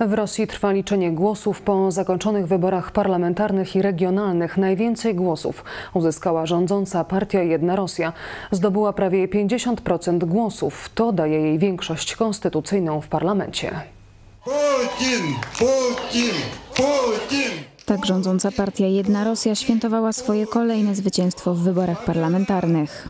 W Rosji trwa liczenie głosów po zakończonych wyborach parlamentarnych i regionalnych. Najwięcej głosów uzyskała rządząca partia Jedna Rosja. Zdobyła prawie 50% głosów. To daje jej większość konstytucyjną w parlamencie. Putin! Putin! Putin! Tak rządząca partia Jedna Rosja świętowała swoje kolejne zwycięstwo w wyborach parlamentarnych.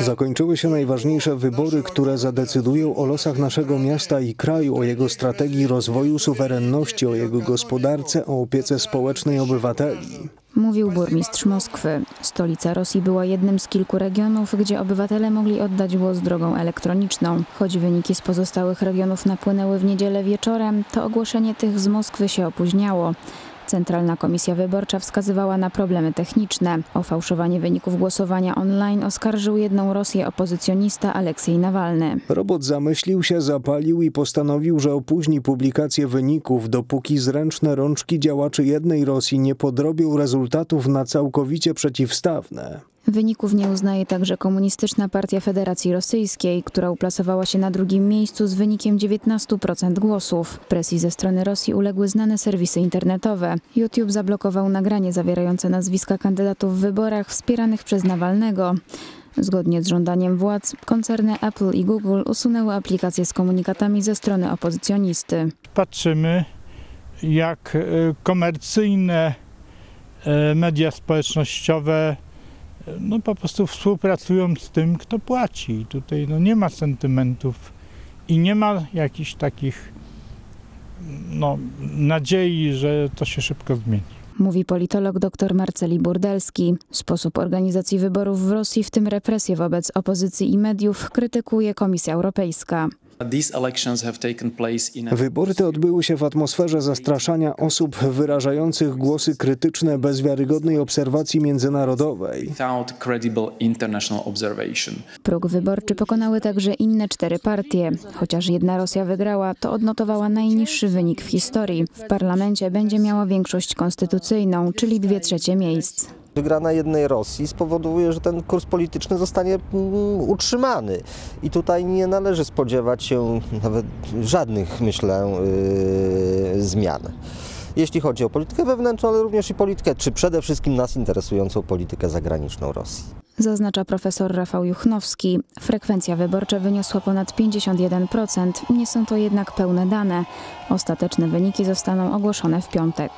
Zakończyły się najważniejsze wybory, które zadecydują o losach naszego miasta i kraju, o jego strategii rozwoju suwerenności, o jego gospodarce, o opiece społecznej obywateli. Mówił burmistrz Moskwy. Stolica Rosji była jednym z kilku regionów, gdzie obywatele mogli oddać głos drogą elektroniczną. Choć wyniki z pozostałych regionów napłynęły w niedzielę wieczorem, to ogłoszenie tych z Moskwy się opóźniało. Centralna Komisja Wyborcza wskazywała na problemy techniczne. O fałszowanie wyników głosowania online oskarżył jedną Rosję opozycjonista Aleksiej Nawalny. Robot zamyślił się, zapalił i postanowił, że opóźni publikację wyników, dopóki zręczne rączki działaczy jednej Rosji nie podrobią rezultatów na całkowicie przeciwstawne. Wyników nie uznaje także Komunistyczna Partia Federacji Rosyjskiej, która uplasowała się na drugim miejscu z wynikiem 19% głosów. Presji ze strony Rosji uległy znane serwisy internetowe. YouTube zablokował nagranie zawierające nazwiska kandydatów w wyborach wspieranych przez Nawalnego. Zgodnie z żądaniem władz, koncerny Apple i Google usunęły aplikacje z komunikatami ze strony opozycjonisty. patrzymy, jak e, komercyjne e, media społecznościowe no, po prostu współpracują z tym, kto płaci. Tutaj no, nie ma sentymentów i nie ma jakichś takich no, nadziei, że to się szybko zmieni. Mówi politolog dr Marceli Burdelski. Sposób organizacji wyborów w Rosji, w tym represje wobec opozycji i mediów, krytykuje Komisja Europejska. Wybory te odbyły się w atmosferze zastraszania osób wyrażających głosy krytyczne bez wiarygodnej obserwacji międzynarodowej. Próg wyborczy pokonały także inne cztery partie. Chociaż jedna Rosja wygrała, to odnotowała najniższy wynik w historii. W parlamencie będzie miała większość konstytucyjną, czyli dwie trzecie miejsc. Wygrana jednej Rosji spowoduje, że ten kurs polityczny zostanie mm, utrzymany. I tutaj nie należy spodziewać się nawet żadnych, myślę, yy, zmian. Jeśli chodzi o politykę wewnętrzną, ale również i politykę, czy przede wszystkim nas interesującą politykę zagraniczną Rosji. Zaznacza profesor Rafał Juchnowski. Frekwencja wyborcza wyniosła ponad 51%. Nie są to jednak pełne dane. Ostateczne wyniki zostaną ogłoszone w piątek.